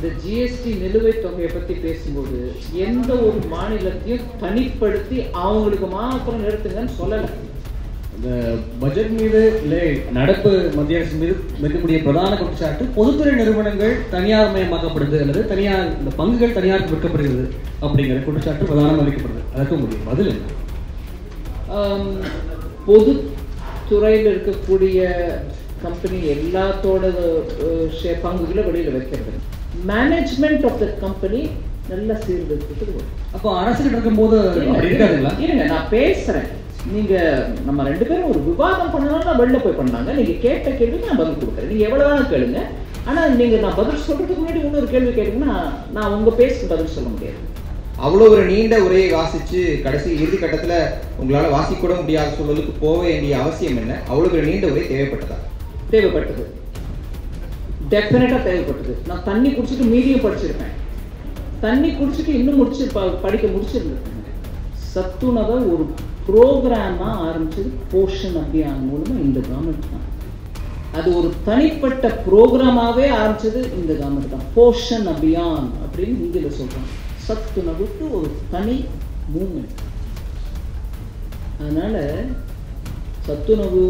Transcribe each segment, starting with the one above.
இந்த ஜிஎஸ்டி நிலுவைத் தொகையை பற்றி பேசும்போது எந்த ஒரு மாநிலத்தையும் தனிப்படுத்தி அவங்களுக்கு மாத்திரம் நிறுத்துங்கன்னு சொல்லலை. இந்த பட்ஜெட் மீது இல்லை நடப்பு மத்திய அரசு மீது வைக்கக்கூடிய பிரதான குற்றச்சாட்டு பொதுத்துறை நிறுவனங்கள் தனியார் மயமாக்கப்படுது அல்லது தனியார் இந்த பங்குகள் தனியாருக்கு விற்கப்படுகிறது அப்படிங்கிற குற்றச்சாட்டு பிரதானமாக வைக்கப்படுது அதற்கு முடியும் பதில் என்ன? ஆம், பொதுத்துறையில் இருக்கக்கூடிய கம்பெனி எல்லாத்தோட அஹ், ஷே- பங்குகளை வெளியில் வைக்கிறது. மேனேஜ்மெண்ட் ஆஃப் த கம்பெனி நல்ல சீர்திருத்தத்துக்கு வரும் அப்போ அரசுகிட்ட இருக்கும்போது இருங்க நான் பேசுறேன். நீங்க நம்ம ரெண்டு பேரும் ஒரு விவாதம் பண்ணணும் நான் வெளில போய் பண்ணாங்க நீங்க கேட்ட கேள்வி நான் பதில் கொடுக்குறேன். நீங்க எவ்வளவு வேணாலும் கேளுங்க. ஆனா நீங்க நான் பதில் சொல்றதுக்கு முன்னாடி இன்னொரு கேள்வி கேட்டீங்கன்னா நான் உங்க பேசுக்கு பதில் சொல்ல முடியாது. அவ்வளோ ஒரு நீண்ட உரையை வாசிச்சு கடைசி இறுதி கட்டத்துல உங்களால வாசிக்க கூட முடியாத சூழலுக்கு போக வேண்டிய அவசியம் என்ன? அவ்வளோ ஒரு நீண்ட உரை தேவைப்பட்டதா? தேவைப்பட்டது. டெஃபினட்டாக தேவைப்பட்டது. நான் தண்ணி குடிச்சிட்டு மீதியும் படிச்சிருப்பேன். தண்ணி குடிச்சிட்டு இன்னும் முடிச்சு படிக்க முடிச்சிருந்திருப்பேன். சத்துணவை ஒரு ப்ரோக்ராமாக ஆரம்பிச்சது போஷன் அபியான் மூலமாக இந்த கவர்மெண்ட் தான். அது ஒரு தனிப்பட்ட ப்ரோக்ராமாகவே ஆரம்பிச்சது இந்த கவர்மெண்ட் தான். போஷன் அபியான் அப்படின்னு ஹிந்தியில் சொல்கிறாங்க சத்துணவுக்கு ஒரு தனி மூமெண்ட் அதனால் சத்துணவு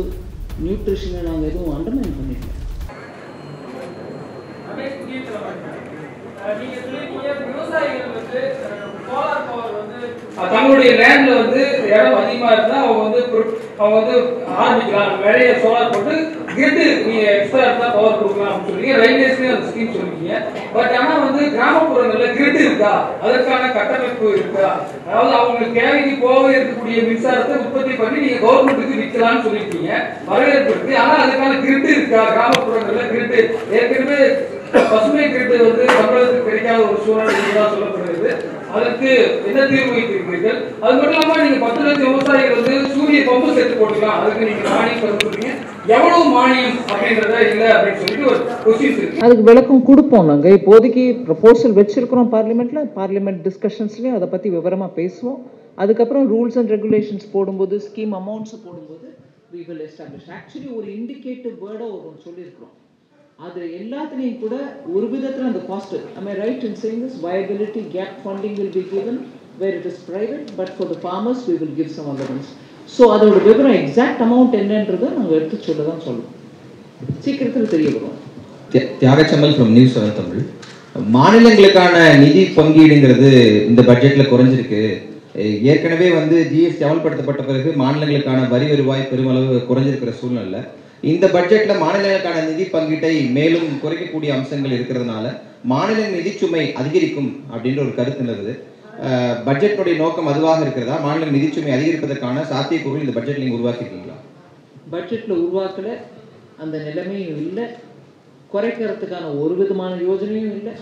நியூட்ரிஷனை நாங்கள் எதுவும் அண்டர்மைன் பண்ணிடல நீங்க சொல்லிருக்கீங்க விவசாயிகள் வந்து சோலார் பவர் வந்து தங்களுடைய லேண்ட்ல வந்து இடம் அதிகமா இருந்தா அவங்க வந்து அவங்க வந்து ஆரம்பிக்கலாம். வேலையை சோலார் போட்டு கிரிட்டு நீங்க எக்ஸ்ட்ரா இருந்தா பவர் கொடுக்கலாம் அப்படின்னு சொல்றீங்க. ரயில்வேஸ்லயும் அந்த ஸ்கீம் சொல்லிருக்கீங்க பட் ஆனா வந்து கிராமப்புறங்கள்ல கிரிட் இருக்கா? அதற்கான கட்டமைப்பு இருக்கா? அதாவது அவங்களுக்கு தேவைக்கு போக இருக்கக்கூடிய மின்சாரத்தை உற்பத்தி பண்ணி நீங்க கவர்மெண்ட்டுக்கு விற்கலாம்னு சொல்லிருக்கீங்க வரவேற்பு இருக்கு. ஆனா அதுக்கான கிரிட் இருக்கா? கிராமப்புறங்கள்ல கிரிட் ஏற்கனவே பசுமை கிரிட் வந்து தமிழகத்துக்கு கிடைக்காத ஒரு சூழ்நிலை சொல்லப்படுகிறது. அதற்கு என்ன தீர்வு வைத்திருக்கிறீர்கள்? அது மட்டும் இல்லாம நீங்க பத்து லட்சம் விவசாயிகள் வந்து சூரிய பம்பு சேர்த்து போட்டுக்கலாம். அதுக்கு நீங்க மானியம் கொடுக்குறீங்க. எவ்வளவு மானியம் அப்படின்றத இல்ல அப்படின்னு சொல்லிட்டு ஒரு கொஸ்டின்ஸ் இருக்கு. அதுக்கு விளக்கம் கொடுப்போம் நாங்கள் இப்போதைக்கு ப்ரப்போசல் வச்சிருக்கிறோம் பார்லிமெண்ட்ல பார்லிமெண்ட் டிஸ்கஷன்ஸ்லயும் அதை பத்தி விவரமா பேசுவோம். அதுக்கப்புறம் ரூல்ஸ் அண்ட் ரெகுலேஷன்ஸ் போடும்போது ஸ்கீம் அமௌண்ட்ஸ் போடும்போது வி வில் எஸ்டாப்ளிஷ் ஆக்சுவலி ஒரு இண்டிகேட்டிவ் வேர்டை ஒரு சொல்லியிருக்கிறோம். அது எல்லாத்துலேயும் கூட ஒரு விதத்தில் அந்த cost I I right in saying this viability gap funding will be given where it is private but for the farmers we will give some allowance so அதோட விவரம் எக்ஸாக்ட் அமௌண்ட் என்னன்றதை நாங்கள் எடுத்து சொல்ல தான் சொல்லுவோம் சீக்கிரத்தில் தெரிய வரும். Thiyagachammal from news seven Tamil மாநிலங்களுக்கான நிதி பங்கீடுங்கிறது இந்த பட்ஜெட்டில் குறைஞ்சிருக்கு. ஏற்கனவே வந்து ஜிஎஸ்டி அமல்படுத்தப்பட்ட பிறகு மாநிலங்களுக்கான வரி வருவாய் பெருமளவு குறைஞ்சிருக்கிற சூழ்நிலை இந்த பட்ஜெட்ல மாநிலங்களுக்கான நிதி பங்கீட்டை மேலும் குறைக்கக்கூடிய அம்சங்கள் இருக்கிறதுனால மாநில நிதிச்சுமை அதிகரிக்கும் அப்படின்ற ஒரு கருத்து நிலவுது. பட்ஜெட்டுடைய நோக்கம் அதுவாக இருக்கிறதா? மாநில நிதிச்சுமை அதிகரிப்பதற்கான சாத்தியக்கூறுகள் இந்த பட்ஜெட் நீங்க உருவாக்கிருக்கீங்களா பட்ஜெட்டில் உருவாக்கல அந்த நிலைமையும் இல்லை. குறைக்கிறதுக்கான ஒரு விதமான யோஜனையும் இல்லை.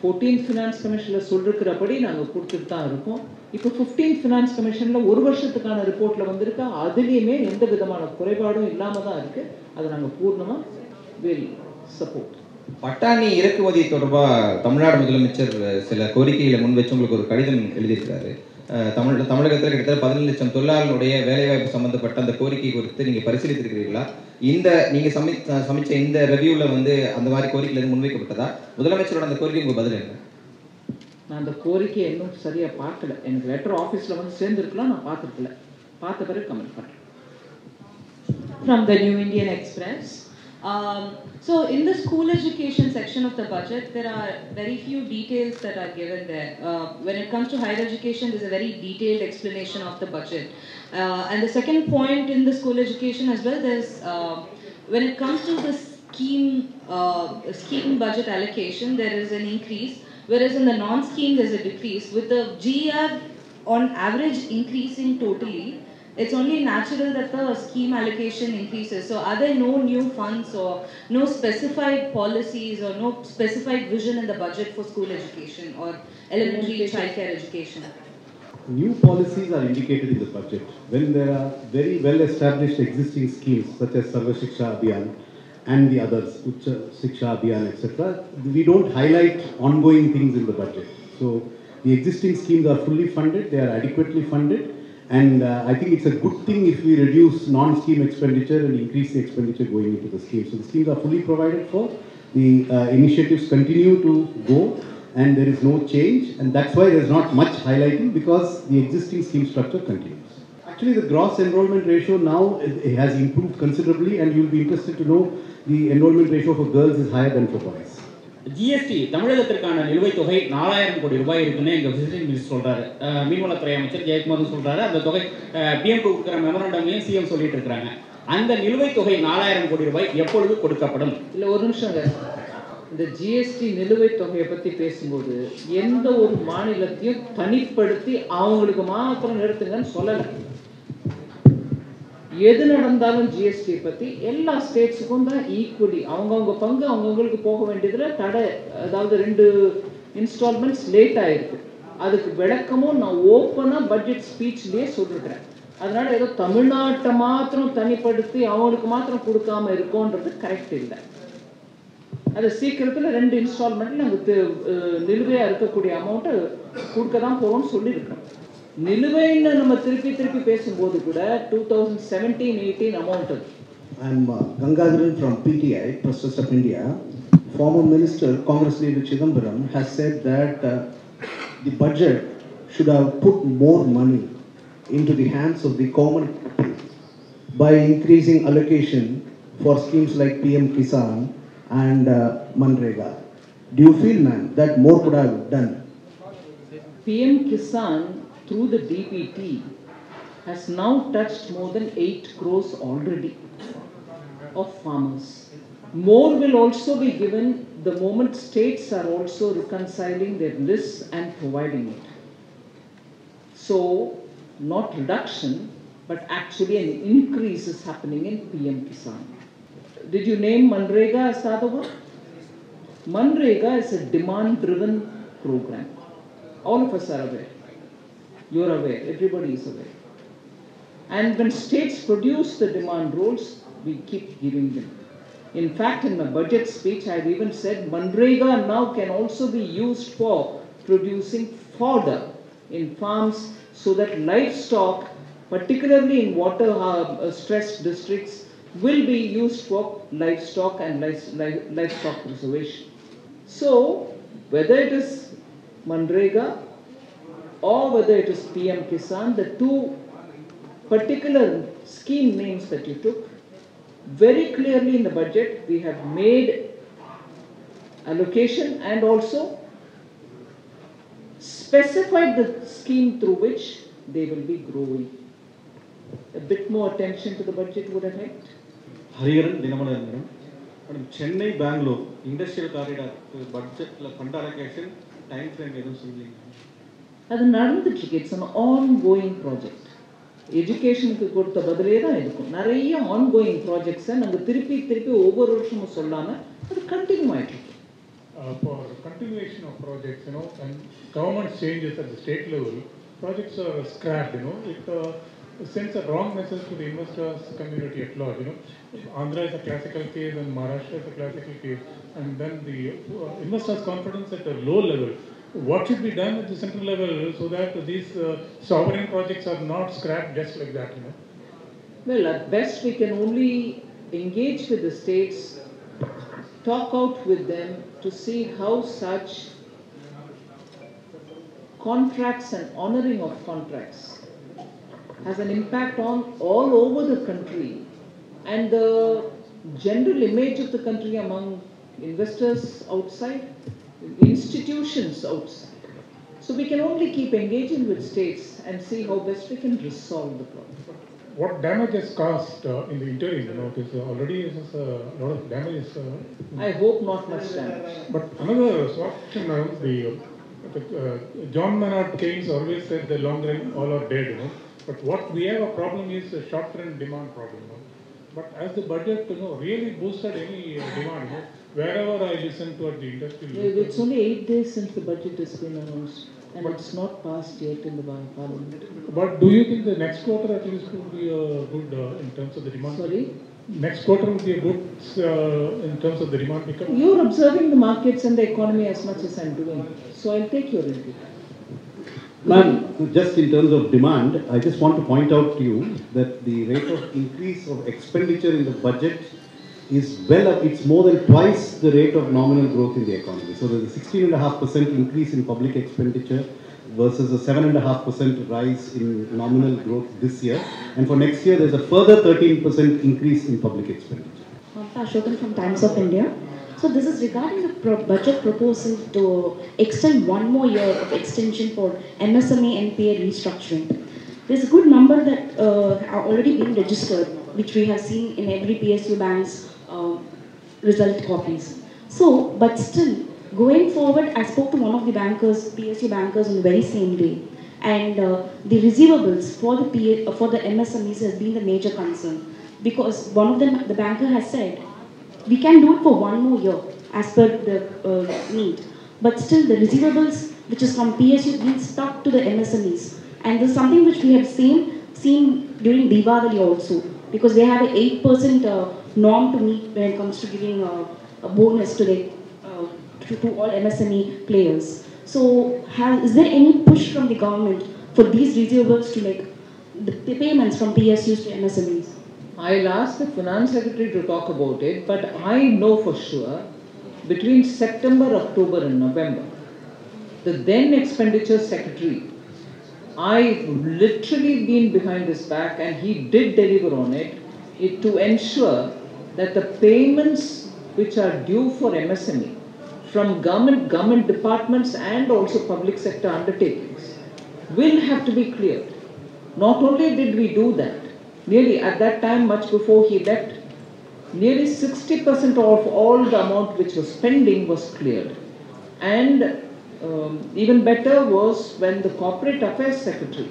ஃபோர்டீன் ஃபினான்ஸ் கமிஷனில் சொல்லிருக்கிறபடி நாங்கள் கொடுத்துட்டு தான் இருக்கோம். இப்போ ஃபிஃப்டீன் ஃபினான்ஸ் கமிஷனில் ஒரு வருஷத்துக்கான ரிப்போர்ட்டில் வந்திருக்கா. அதுலேயுமே எந்த விதமான குறைபாடும் இல்லாமல் தான் இருக்குது அதை நாங்கள் பூர்ணமாக வில் சப்போர்ட் பட்டாணி இறக்குமதி தொடர்பாக தமிழ்நாடு முதலமைச்சர் சில கோரிக்கைகளை முன்வச்சு உங்களுக்கு ஒரு கடிதம் எழுதியிருக்கிறாரு. தமிழ் தமிழகத்தில் கிட்டத்தட்ட பதினஞ்சு லட்சம் தொழிலாளர்களுடைய வேலைவாய்ப்பு சம்பந்தப்பட்ட அந்த கோரிக்கை குறித்து நீங்கள் பரிசீலித்திருக்கிறீர்களா? இந்த நீங்கள் சமி சமைச்ச இந்த ரிவ்யூவில் வந்து அந்த மாதிரி கோரிக்கையில் எதுவும் முன்வைக்கப்பட்டதா? முதலமைச்சரோட அந்த கோரிக்கை உங்களுக்கு பதில் என்ன? நான் அந்த கோரிக்கையை இன்னும் சரியாக பார்க்கல எனக்கு லெட்டர் ஆஃபீஸில் வந்து சேர்ந்துருக்கலாம் நான் பார்த்துருக்கல பார்த்த பிறகு கமெண்ட் பண்ணுறேன் from the New Indian Express. Um, so in the school education section of the budget, there are very few details that are given there. Uh, when it comes to higher education, there's a very detailed explanation of the budget. Uh, and the second point in the school education as well, there's uh, when it comes to the scheme uh, scheme budget allocation, there is an increase, whereas in the non-scheme there's a decrease. With the GR on average increasing totally, it's only natural that the scheme allocation increases. So are there no new funds or no specified policies or no specified vision in the budget for school education or elementary childcare education? New policies are indicated in the budget. When there are very well established existing schemes such as Sarva Shiksha Abhiyan and the others, Ucha Shiksha Abhiyan, etc., we don't highlight ongoing things in the budget. So the existing schemes are fully funded, they are adequately funded, and uh, I think it's a good thing if we reduce non-scheme expenditure and increase the expenditure going into the scheme. So the schemes are fully provided for. The uh, initiatives continue to go and there is no change and that's why there's not much highlighting because the existing scheme structure continues. Actually, the gross enrollment ratio now has improved considerably and you'll be interested to know the enrollment ratio for girls is higher than for boys. GST தமிழகத்திற்கான நிலுவைத் தொகை நாலாயிரம் கோடி ரூபாய் இருக்குன்னு எங்க visiting minister சொல்றாரு. அஹ் மீன்வளத்துறை அமைச்சர் ஜெயக்குமாரும் சொல்றாரு. அந்த தொகை பிஎம் கொடுக்குற மெமரண்டம்லையும் சிஎம் சொல்லிட்டு இருக்கிறாங்க. அந்த நிலுவைத் தொகை நாலாயிரம் கோடி ரூபாய் எப்பொழுது கொடுக்கப்படும்? இல்லை ஒரு நிமிஷங்க இந்த ஜிஎஸ்டி நிலுவைத் தொகையை பற்றி பேசும்போது எந்த ஒரு மாநிலத்தையும் தனிப்படுத்தி அவங்களுக்கு மாத்திரம் நிறுத்துங்கன்னு சொல்லலை. எது நடந்தாலும் ஜிஎஸ்டி பற்றி எல்லா ஸ்டேட்ஸுக்கும் தான் ஈக்குவலி அவங்கவுங்க பங்கு அவங்கவுங்களுக்கு போக வேண்டியதில் தடை அதாவது ரெண்டு இன்ஸ்டால்மெண்ட்ஸ் லேட் ஆகிருக்கு அதுக்கு விளக்கமும் நான் ஓப்பனாக பட்ஜெட் ஸ்பீச்லேயே சொல்லிருக்கிறேன் அதனால் ஏதோ தமிழ்நாட்டை மாத்திரம் தனிப்படுத்தி அவங்களுக்கு மாத்திரம் கொடுக்காம இருக்கோன்றது கரெக்ட் இல்லை. அது சீக்கிரத்தில் ரெண்டு இன்ஸ்டால்மெண்ட்டில் நாங்கள் நிலுவையாக இருக்கக்கூடிய அமௌண்ட்டை கொடுக்க தான் போகிறோம்னு சொல்லியிருக்கோம் நிலுவைன்னு நம்ம திருப்பி திருப்பி பேசும்போது கூட two thousand seventeen eighteen amount அது I'm uh, Gangadharan from PTI, Press Trust of India. Former Minister, Congress leader Chidambaram, has said that uh, the budget should have put more money into the hands of the common people by increasing allocation for schemes like PM Kisan and uh, Manrega. Do you feel, ma'am, that more could have done? PM Kisan through the DPT has now touched more than 8 crores already of farmers. More will also be given the moment states are also reconciling their lists and providing it. So, not reduction, but actually an increase is happening in PM Kisan. Did you name Manrega as the other one? Manrega is a demand driven program. All of us are aware. You're aware, everybody is aware. And when states produce the demand rolls, we keep giving them. In fact, in my budget speech, I've even said Manrega now can also be used for producing fodder in farms so that livestock, particularly in water uh, stressed districts, will be used for livestock and live- live- livestock preservation. So, whether it is Manrega or whether it is PM Kisan, the two particular scheme names that you took, very clearly in the budget, we have made allocation and also specified the scheme through which they will be growing. A bit more attention to the budget would have helped. Hariharan Dinamalar madam madam Chennai Bangalore industrial corridor பட்ஜெட்டில் fund allocation time frame எதுவும் சொல்லுங்க அது நடந்துட்டு இருக்கு it's an ongoing project எஜுகேஷனுக்கு கொடுத்த பதிலே தான் இருக்கும் நிறைய ஆன் கோயிங் ப்ராஜெக்ட்ஸை நாங்கள் திருப்பி திருப்பி ஒவ்வொரு வருஷமும் சொல்லாமல் அது கண்டினியூ ஆகிட்டு இருக்கு uh, for continuation of projects, you know, and government changes at the state level, projects are scrapped, you know, it uh, sends a wrong message to the investors community at large, you know. Andhra is a classical case and Maharashtra is a classical case, and then the uh, investors' confidence at a low level. What should be done at the central level so that these uh, sovereign projects are not scrapped just like that, you know? Well, at best, we can only engage with the states, talk out with them to see how such contracts and honoring of contracts has an impact on all over the country and the general image of the country among investors outside, institutions outside. So we can only keep engaging with states and see how best we can resolve the problem. What damage is caused uh, in the interim, you know, it is already is a lot of damage. Uh, I hope not much damage. But another uh, the, the uh, John Maynard Keynes always said the long run all are dead, you know. But what we have a problem is a short run demand problem. You know. But as the budget, you know, really boosted any uh, demand, you know, wherever I listen to at the industry. Yeah, It's only eight days since the budget has been announced and but, it's not passed yet in the parliament. But do you think the next quarter at least will be a good uh, in terms of the demand? Sorry? Next quarter will be a good uh, in terms of the demand pickup? You're observing the markets and the economy as much as I'm doing. So I'll take your input. Ma'am, just in terms of demand, I just want to point out to you that the rate of increase of expenditure in the budget is well up, it's more than twice the rate of nominal growth in the economy. So there's a 16.5% increase in public expenditure versus a 7.5% rise in nominal growth this year. And for next year, there's a further 13% increase in public expenditure. Ashokan from Times of India. So this is regarding the pro- budget proposal to extend one more year of extension for MSME NPA restructuring. There's a good number that uh, are already being registered, which we have seen in every PSU bank's uh, result copies. So, but still, going forward, I spoke to one of the bankers, PSU bankers, on the very same day, and uh, the receivables for the PA, for the MSMEs has been the major concern. Because one of them, the banker has said, we can do it for one more year as per the uh, need, but still the receivables which is from PSU being stuck to the MSMEs, and this is something which we have seen seen during Diwali also because they have an eight percent uh, norm to meet when it comes to giving uh, a bonus to the uh, to, to all MSME players. So, have, is there any push from the government for these receivables to make the, the payments from PSUs to MSMEs? I'll ask the finance secretary to talk about it, but I know for sure between September, October, and November, the then expenditure secretary, I literally been behind his back and he did deliver on it, it to ensure that the payments which are due for MSME from government, government departments and also public sector undertakings will have to be cleared. Not only did we do that, nearly at that time, much before he left, nearly 60% of all the amount which was pending was cleared. And um, even better was when the corporate affairs secretary,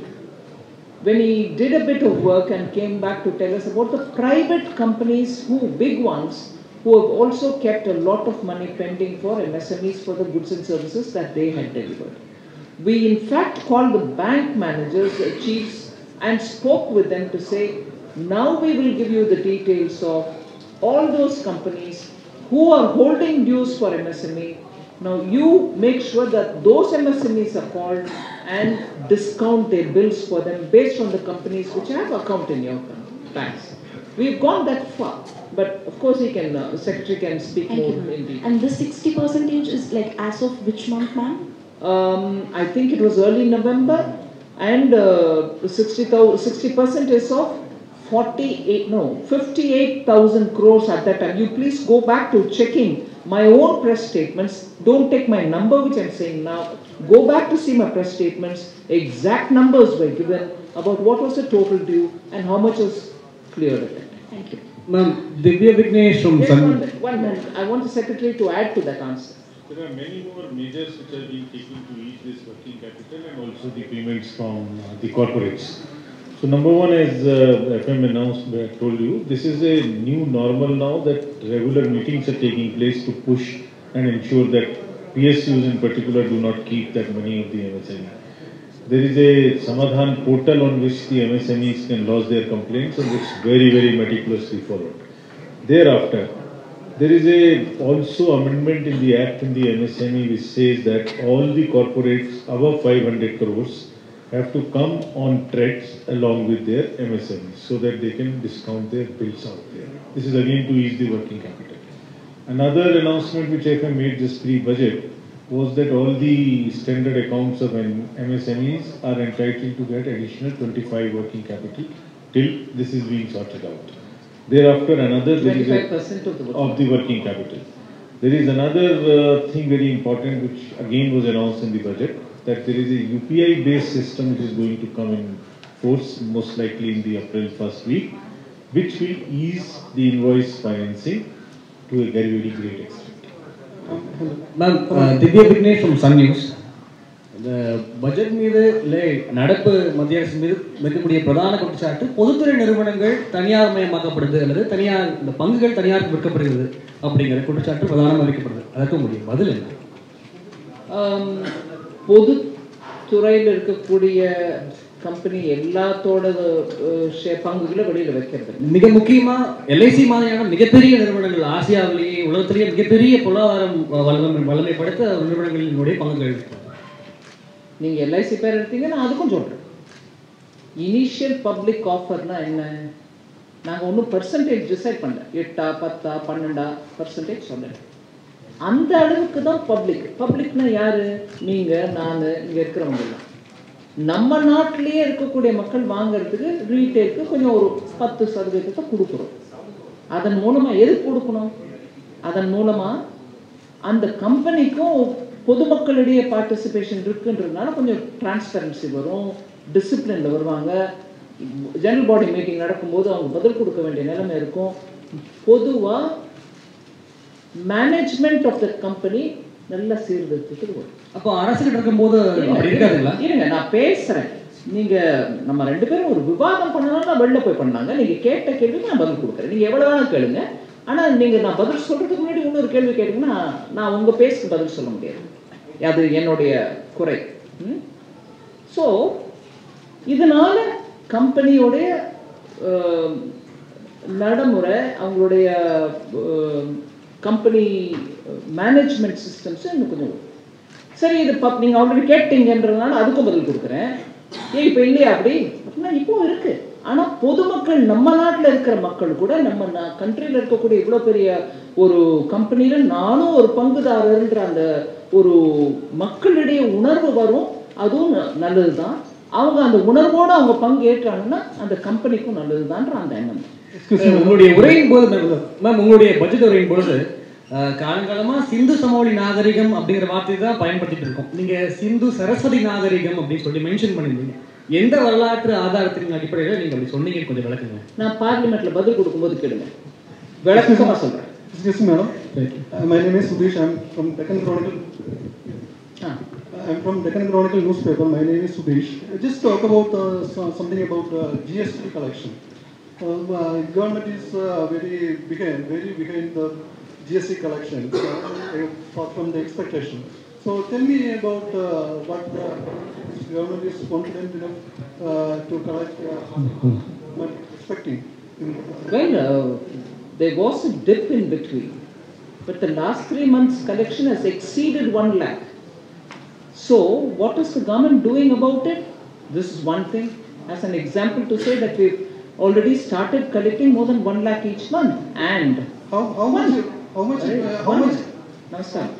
when he did a bit of work and came back to tell us about the private companies who, big ones, who have also kept a lot of money pending for MSMEs for the goods and services that they had delivered. We in fact called the bank managers, the chiefs, and spoke with them to say, now we will give you the details of all those companies who are holding dues for MSME. Now you make sure that those MSMEs are called and discount their bills for them based on the companies which have account in your banks. We've gone that far, but of course he can, uh, secretary can speak Thank more you. in detail. And this 60 percentage is like as of which month, ma'am? Um, I think it was early November, and uh, 60 percent is of 48, no, 58,000 crores at that time. You please go back to checking my own press statements. Don't take my number, which I'm saying now. Go back to see my press statements. Exact numbers were given about what was the total due and how much was cleared of it. Thank you. Ma'am, Divya Vignesh from Yes, one minute, one minute. I want the secretary to add to that answer. There are many more measures which are being taken to ease this working capital and also the payments from uh, the corporates. So number one, as uh, FM announced, told you, this is a new normal now that regular meetings are taking place to push and ensure that PSUs in particular do not keep that money of the MSME. There is a Samadhan portal on which the MSMEs can lodge their complaints and it's very, very meticulously followed. Thereafter, there is a also amendment in the act in the MSME which says that all the corporates above 500 crores have to come on threads along with their MSMEs so that they can discount their bills out there. This is again to ease the working capital. Another announcement which FM made just pre-budget was that all the standard accounts of MSMEs are entitled to get additional 25 working capital till this is being sorted out. Thereafter, another there is a- 25% of the working of the working capital. There is another uh, thing very important which again was announced in the budget that there is a UPI based system which is going to come in force most likely in the April first week which will ease the invoice financing to a very very great extent. Ma'am Divya Vignesh from Sun News இந்த budget மீது இல்லை நடப்பு மத்திய அரசு மீது வைக்கக்கூடிய பிரதான குற்றச்சாட்டு பொதுத்துறை நிறுவனங்கள் தனியார் மயமாக்கப்படுது அல்லது தனியார் இந்த பங்குகள் தனியார் விற்கப்படுகிறது அப்படிங்கிற குற்றச்சாட்டு பிரதானமாக வைக்கப்படுது. அதற்கு முடியும் பதில் என்ன? ஆம், பொதுத்துறையில் இருக்கக்கூடிய கம்பெனி எல்லாத்தோட பங்குகளை வெளியில் வைக்கிறது. மிக முக்கியமா எல்ஐசி மாதிரியான மிகப்பெரிய நிறுவனங்கள் ஆசியாவிலேயே உலகத்திலேயே மிகப்பெரிய பொருளாதாரம் வளமை வளமை படுத்த நிறுவனங்களினுடைய பங்குகள். நீங்க எல்ஐசி பேர் எடுத்தீங்கன்னா அதுக்கும் சொல்றேன். இனிஷியல் பப்ளிக் ஆஃபர்னா என்ன? நாங்கள் ஒன்றும் பர்சன்டேஜ் டிசைட் பண்ணல. எட்டா பத்தா பன்னெண்டா பர்சன்டேஜ் சொல்லலை அந்த அளவுக்கு தான் பப்ளிக் பப்ளிக்னா யாரு? நீங்க நான் இங்க இருக்கிறவங்க நம்ம நாட்டிலேயே இருக்கக்கூடிய மக்கள் வாங்குறதுக்கு ரீட்டைலுக்கு கொஞ்சம் ஒரு பத்து சதவீதத்தை கொடுக்குறோம் அதன் மூலமா எது கொடுக்கணும்? அதன் மூலமா அந்த கம்பெனிக்கும் பொதுமக்களிடையே பார்ட்டிசிபேஷன் இருக்குன்றதுனால கொஞ்சம் டிரான்ஸ்பரன்சி வரும் டிசிப்ளினில் வருவாங்க. ஜெனரல் பாடி மீட்டிங் நடக்கும்போது அவங்க பதில் கொடுக்க வேண்டிய நிலைமை இருக்கும். பொதுவாக மேனேஜ்மெண்ட் ஆஃப் த கம்பெனி நல்ல சீர்திருத்தத்துக்கு வரும் அப்போ அரசுகிட்ட இருக்கும்போது இருங்க நான் பேசுறேன். நீங்க நம்ம ரெண்டு பேரும் ஒரு விவாதம் பண்ணணும்னா வெளில போய் பண்ணாங்க. நீங்க கேட்ட கேள்விக்கு நான் பதில் கொடுக்குறேன். நீங்க எவ்வளவு வேணாலும் கேளுங்க. ஆனா நீங்க நான் பதில் சொல்றதுக்கு முன்னாடி இன்னொரு கேள்வி கேட்டீங்கன்னா நான் உங்க பேசுக்கு பதில் சொல்ல முடியாது. அது என்னுடைய குறை. ஸோ இதனால கம்பெனியோடைய நடைமுறை அவங்களுடைய கம்பெனி மேனேஜ்மெண்ட் சிஸ்டம்ஸ் இன்னும் கொஞ்சம் சரி இது பப் நீங்கள் ஆல்ரெடி கேட்டீங்கன்றதுனால அதுக்கும் பதில் கொடுக்குறேன். ஏன் இப்போ இல்லையா அப்படி? அப்படின்னா இப்போ இருக்கு. ஆனால் பொதுமக்கள் நம்ம நாட்டில் இருக்கிற மக்கள் கூட நம்ம கண்ட்ரியில் இருக்கக்கூடிய இவ்வளோ பெரிய ஒரு கம்பெனியில் நானும் ஒரு பங்குதாரர்ன்ற அந்த ஒரு மக்களிடையே உணர்வு வரும். அதுவும் நல்லது தான் அவங்க அந்த உணர்வோடு அவங்க பங்கேற்றாங்கன்னா அந்த கம்பெனிக்கும் நல்லதுதான்ற அந்த எண்ணம். உங்களுடைய உரையின் போது மேம் உங்களுடைய பட்ஜெட் உரையின் பொழுது காலங்காலமா சிந்து சமவெளி நாகரிகம் அப்படிங்கிற வார்த்தையை தான் பயன்படுத்திட்டு இருக்கோம் நீங்க சிந்து சரஸ்வதி நாகரிகம் அப்படின்னு சொல்லி மென்ஷன் பண்ணிருந்தீங்க எந்த வரலாற்று ஆதாரத்தின் அடிப்படையில் நீங்க அப்படி சொன்னீங்க கொஞ்சம் விளக்குங்க நான் பார்லிமெண்ட்ல பதில் கொடுக்கும்போது கேளுங்க விளக்கமா சொல்றேன் me, madam. Uh, my name is Subish. I'm from Deccan Chronicle. Ah. I'm from Deccan Chronicle newspaper. My name is Subish. Just talk about uh, so, something about uh, GST collection. Uh, uh, government is uh, very behind, very behind the GST collection uh, from the expectation. So tell me about what the government is confident enough to collect what expecting. Well, there was a dip in between, but the last three months collection has exceeded one lakh. So, what is the government doing about it? This is one thing. As an example to say that we've already started collecting more than one lakh each month. And how, how much? How much? Right? Uh, how One much? minute. Now start.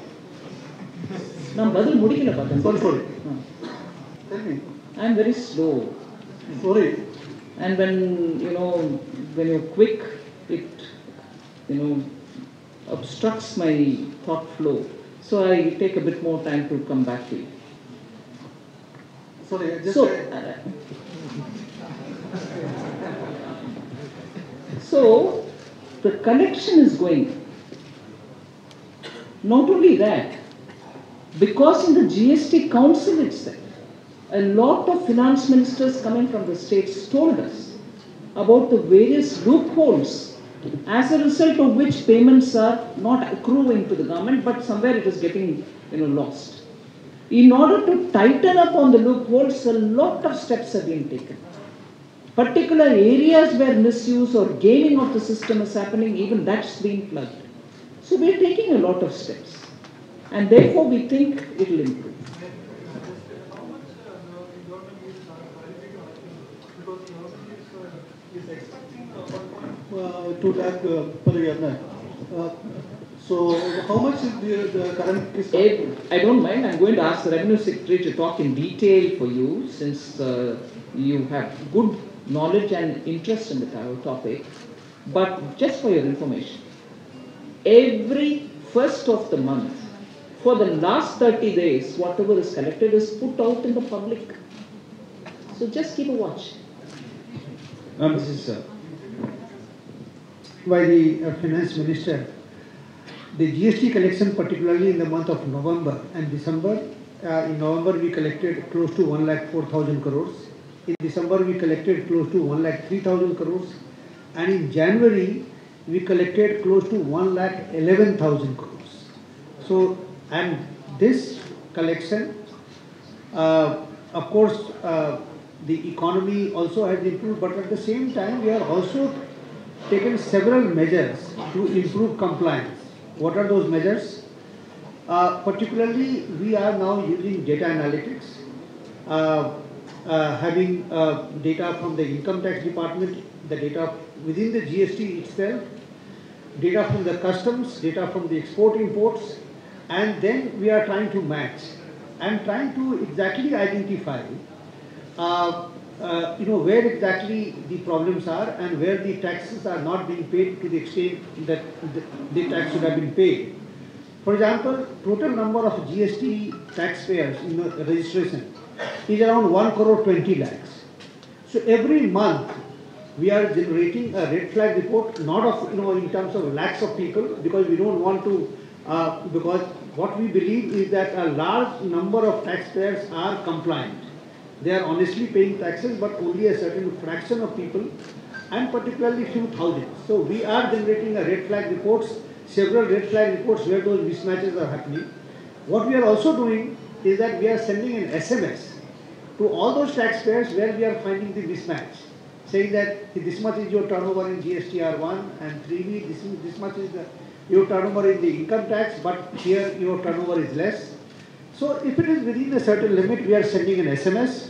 நான் பதில் முடிக்கல பார்த்தேன் Sorry, sorry. Tell me. I'm very slow. Sorry. And when you know when you're quick, it you know obstructs my thought flow. So I take a bit more time to come back to you. Sorry, just So, uh, uh, so the collection is going. Not only that, because in the GST Council itself, a lot of finance ministers coming from the states told us about the various loopholes as a result of which payments are not accruing to the government, but somewhere it is getting you know lost. In order to tighten up on the loopholes, a lot of steps have been taken. Particular areas where misuse or gaming of the system is happening, even that's being plugged. So we're taking a lot of steps. And therefore we think it will improve. uh, two lakh uh, per year. Uh, so how much is the, the current is? Eh, I don't mind. I'm going to ask the Revenue Secretary to talk in detail for you since uh, you have good knowledge and interest in the to- topic. But just for your information, every first of the month, for the last 30 days, whatever is collected is put out in the public. So just keep a watch. Um, this is uh, by the uh, finance minister. The GST collection, particularly in the month of November and December, uh, in November we collected close to 1 lakh 4,000 crores. In December we collected close to 1 lakh 3,000 crores. And in January we collected close to 1 lakh 11,000 crores. So, and this collection, uh, of course, uh, the economy also has improved, but at the same time, we are also taken several measures to improve compliance. What are those measures? Uh, particularly, we are now using data analytics, uh, having uh, data from the income tax department, the data within the GST itself, data from the customs, data from the export imports, and then we are trying to match and trying to exactly identify, uh, uh, you know, where exactly the problems are and where the taxes are not being paid to the extent that the, the tax should have been paid. For example, total number of GST taxpayers in the registration is around 1 crore 20 lakhs. So every month we are generating a red flag report, not of, you know, in terms of lakhs of people, because we don't want to, uh, because what we believe is that a large number of taxpayers are compliant. They are honestly paying taxes, but only a certain fraction of people, and particularly few thousands. So we are generating a red flag reports, several red flag reports where those mismatches are happening. What we are also doing is that we are sending an SMS to all those taxpayers where we are finding the mismatch, saying that this much is your turnover in GSTR1 and 3B, this, is, this much is the, your turnover in the income tax, but here your turnover is less. So if it is within a certain limit, we are sending an SMS.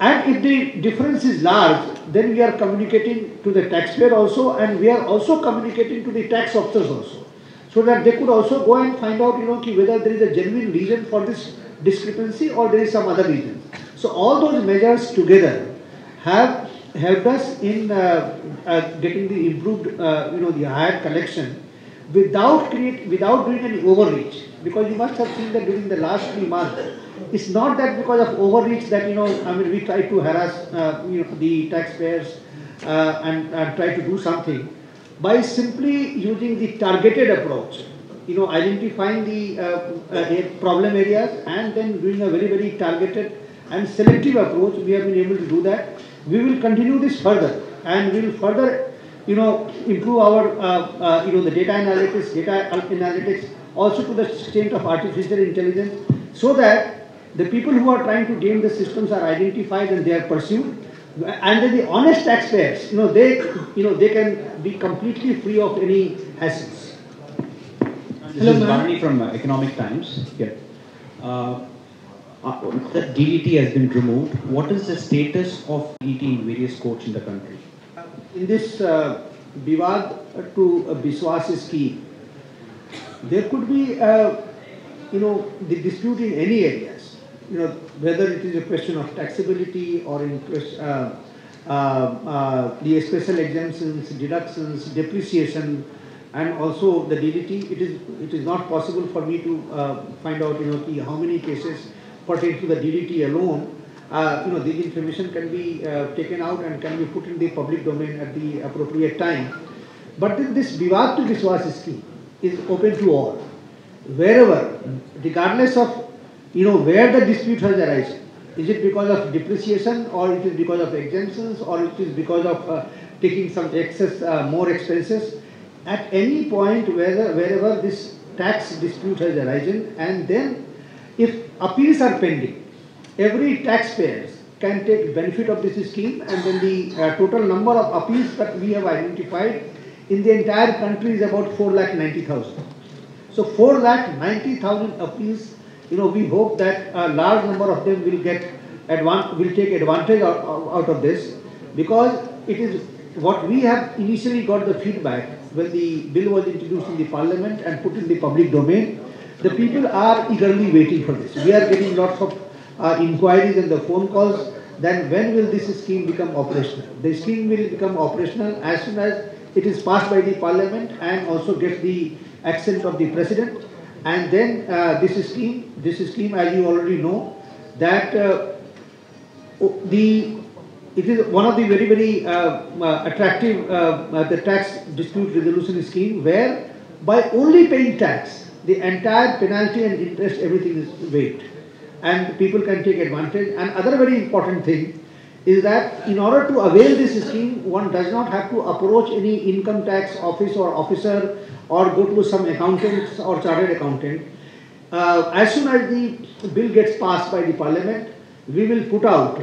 And if the difference is large, then we are communicating to the taxpayer also, and we are also communicating to the tax officers also, so that they could also go and find out, you know, whether there is a genuine reason for this discrepancy or there is some other reason. So all those measures together have helped us in uh, uh, getting the improved, uh, you know, the higher collection without create, without doing any overreach. Because you must have seen that during the last three months, it's not that because of overreach that you know, I mean, we try to harass, uh, you know, the taxpayers uh, and, and try to do something by simply using the targeted approach. You know, identifying the uh, problem areas and then doing a very very targeted and selective approach. We have been able to do that. We will continue this further, and we will further, you know, improve our, uh, uh, you know, the data analytics, data analytics, also to the extent of artificial intelligence, so that the people who are trying to game the systems are identified and they are pursued, and then the honest taxpayers, you know, they, you know, they can be completely free of any hassles. This is Barney from uh, Economic Times. Here. Uh, uh, the DDT has been removed. What is the status of DDT in various courts in the country? In this uh, Bivad to uh, Biswas scheme, there could be, uh, you know, the dispute in any areas. You know, whether it is a question of taxability or in uh, uh, uh, the special exemptions, deductions, depreciation, and also the DDT. It is it is not possible for me to uh, find out, you know, how many cases pertain to the DDT alone. Uh, you know, the information can be uh, taken out and can be put in the public domain at the appropriate time. But then this Vivad to Viswas scheme is open to all. Wherever, regardless of, you know, where the dispute has arisen, is it because of depreciation or it is because of exemptions or it is because of uh, taking some excess, uh, more expenses, at any point whether, wherever this tax dispute has arisen and then if appeals are pending, every taxpayer can take benefit of this scheme and then the uh, total number of appeals that we have identified in the entire country is about 4 lakh 90,000. So 4 lakh 90,000 appeals, you know, we hope that a large number of them will get advan- will take advantage out, out of this because it is what we have initially got the feedback when the bill was introduced in the parliament and put in the public domain. The people are eagerly waiting for this. We are getting lots of uh, inquiries and the phone calls. Then when will this scheme become operational? The scheme will become operational as soon as it is passed by the parliament and also gets the accent of the president. And then uh, this scheme, this scheme, as you already know, that uh, the it is one of the very very uh, attractive the tax dispute resolution scheme where by only paying tax the entire penalty and interest everything is waived. And people can take advantage. And other very important thing is that in order to avail this scheme one does not have to approach any income tax office or officer or go to some accountant or chartered accountant. Uh, as soon as the bill gets passed by the parliament we will put out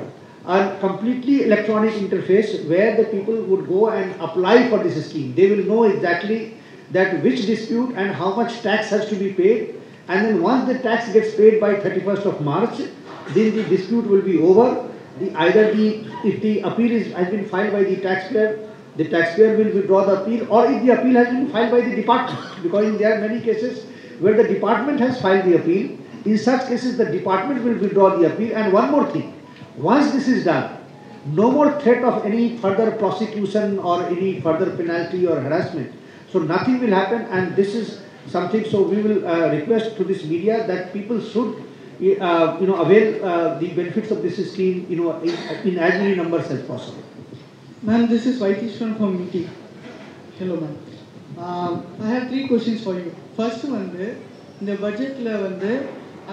a completely electronic interface where the people would go and apply for this scheme they will know exactly that which dispute and how much tax has to be paid and then once the tax gets paid by 31st of March then the dispute will be over the, either the if the appeal is, has been filed by the taxpayer the taxpayer will withdraw the appeal or if the appeal has been filed by the department because there are many cases where the department has filed the appeal. In such cases, the department will withdraw the appeal. And one more thing, once this is done, no more threat of any further prosecution or any further penalty or harassment. So nothing will happen and this is something, so we will uh, request to this media that people should eh, uh, you know, avail uh, the benefits of this scheme you know, in, in as many numbers as possible. Ma'am, this is Vaitishwan from UT. Hello ma'am. Um, I have three questions for you. First one, in the budget level,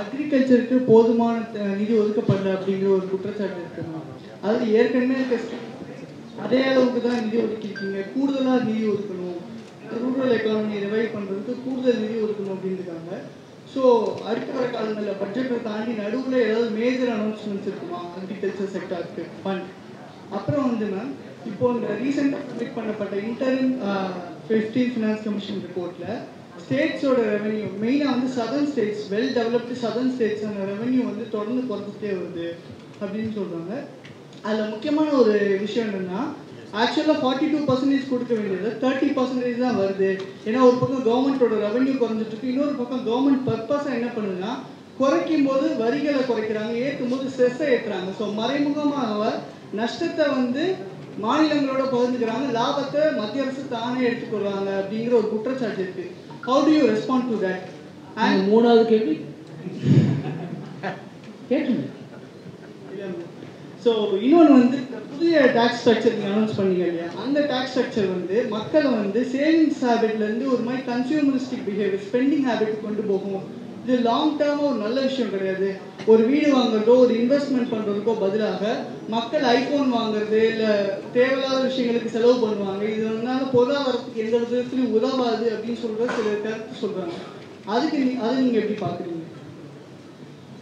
அக்ரிகல்ச்சருக்கு போதுமான நிதி ஒதுக்கப்படல அப்படிங்கிற ஒரு குற்றச்சாட்டு இருக்கு ma'am. அது ஏற்கனவே இருக்க அதே அளவுக்கு தான் நிதி ஒதுக்கியிருக்கீங்க. கூடுதலாக நிதி ஒதுக்கணும். ரூரல் எக்கானமி ரிவைவ் பண்ணுறதுக்கு கூடுதல் நிதி ஒதுக்கணும் அப்படின்னு இருக்காங்க. ஸோ அடுத்த வர காலங்களில் பட்ஜெட்டை தாண்டி நடுவில் ஏதாவது மேஜர் அனௌன்ஸ்மெண்ட்ஸ் இருக்குமா? அக்ரிகல்ச்சர் செக்டாருக்கு ஃபண்ட் அப்புறம் வந்து மேம் இப்போ இந்த ரீசெண்டாக சப்மிட் பண்ணப்பட்ட இன்டர்ன் ஃபிஃப்டீன் ஃபினான்ஸ் கமிஷன் ரிப்போர்ட்டில் ஸ்டேட்ஸோட ரெவென்யூ மெயினாக வந்து southern states well developed southern states அந்த ரெவென்யூ வந்து தொடர்ந்து குறைஞ்சிட்டே வருது அப்படின்னு சொல்கிறாங்க அதில் முக்கியமான ஒரு விஷயம் என்னென்னா ஆக்சுவலாக ஃபார்ட்டி டூ பர்சன்டேஜ் கொடுக்க வேண்டியது தேர்ட்டி பர்சன்டேஜ் தான் வருது. ஏன்னா ஒரு பக்கம் கவர்மெண்ட்டோட ரெவென்யூ குறைஞ்சிட்டு இருக்கு இன்னொரு பக்கம் கவர்மெண்ட் பர்பஸாக என்ன பண்ணுதுன்னா குறைக்கும் போது வரிகளை குறைக்கிறாங்க ஏற்றும் போது ஸ்ட்ரெஸ்ஸை ஏற்றுறாங்க ஸோ மறைமுகமாக நஷ்டத்தை வந்து மாநிலங்களோட பகிர்ந்துக்கிறாங்க லாபத்தை மத்திய அரசு தானே எடுத்துக்கொள்வாங்க அப்படிங்கிற ஒரு குற்றச்சாட்டு இருக்குது how do you respond to that உங்க மூணாவது கேள்வி? கேட்டுங்க ஸோ இன்னொன்று வந்து புதிய டேக்ஸ் ஸ்ட்ரக்சர் நீங்கள் அனௌன்ஸ் பண்ணீங்க இல்லையா? அந்த டேக்ஸ் ஸ்ட்ரக்சர் வந்து மக்களை வந்து சேவிங்ஸ் ஹேபிட்லேருந்து ஒரு மாதிரி கன்சியூமரிஸ்டிக் பிஹேவியர் ஸ்பெண்டிங் ஹேபிட் கொண்டு போகும். இது லாங் டேர்மாக ஒரு நல்ல விஷயம் கிடையாது. ஒரு வீடு வாங்குறதோ ஒரு இன்வெஸ்ட்மெண்ட் பண்ணுறதுக்கோ பதிலாக மக்கள் ஐஃபோன் வாங்குறது இல்லை தேவையில்லாத விஷயங்களுக்கு செலவு பண்ணுவாங்க. இதனால பொருளாதாரத்துக்கு எந்த விதத்துலையும் உதவாது அப்படின்னு சொல்கிற சில கருத்து சொல்கிறாங்க அதுக்கு நீ அதை நீங்கள் எப்படி பார்க்குறீங்க?